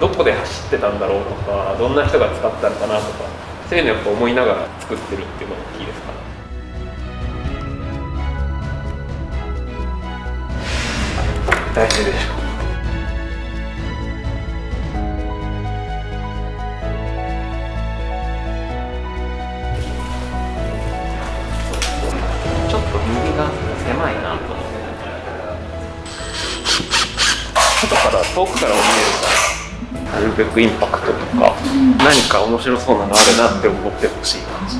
どこで走ってたんだろうとかどんな人が使ったのかなとかそういうのやっぱ思いながら作ってるっていうのが大きいですか大事でしょ。ちょっと右が狭いなと思って。外から遠くからも見えるからなるべくインパクトとか何か面白そうなのあるなって思ってほしい感じ、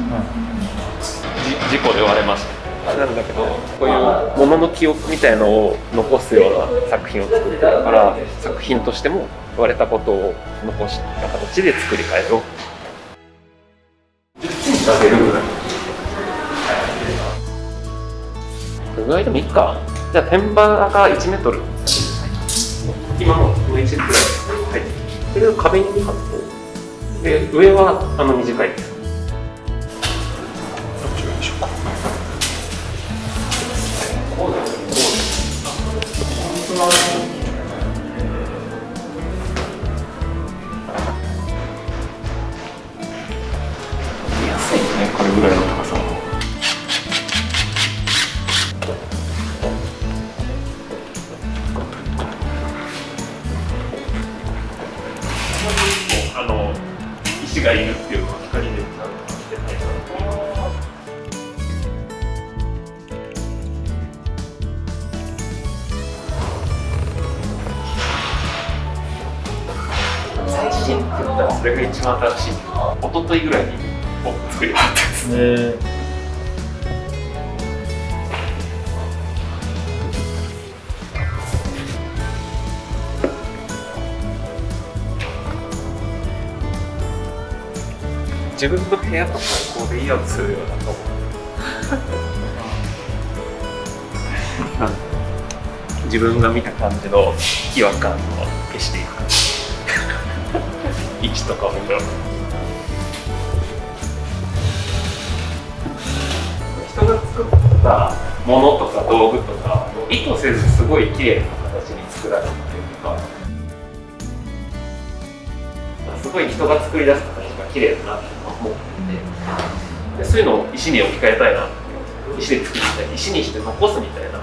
じ事故で割れましたなんだけどこういうものの記憶みたいのを残すような作品を作ってるから作品としても割れたことを残した形で作り変えよう。10センチ上げるぐらいこれぐらいでもいいか。じゃあ天板が1メートル。今の上1くらいはい。それを壁に貼って。で上はあの短いです。あの石がいるっていうのは。最新って言ったらそれが一番新しい一昨日ぐらいに作り終わった。やつね自分の部屋とかをこうレイアウトするようなと思う 自分が見た感じの違和感を消していく感じ位置とかも人が作ったものとか道具とか意図せずすごい綺麗な形に作られてるとかすごい人が作り出す形が綺麗だなって思っててでそういうのを石に置き換えたいな石で作りたい石にして残すみたいな